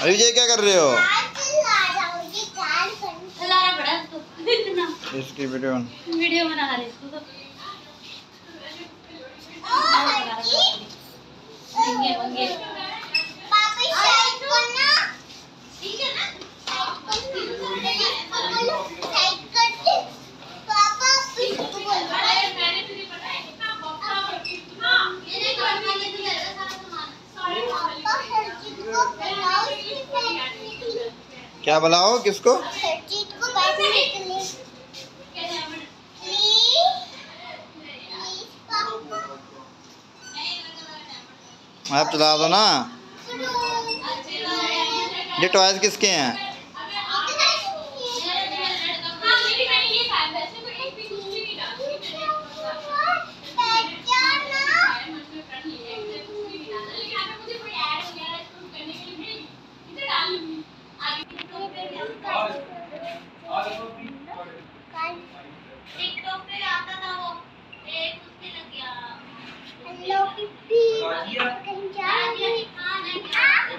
अभी विजय क्या कर रहे हो? इसकी। वीडियो वीडियो बना रहे इसको तो। oh, बंगे बंगे क्या बुलाओ किसको? आप चला दो ना। ये टॉयज किसके हैं?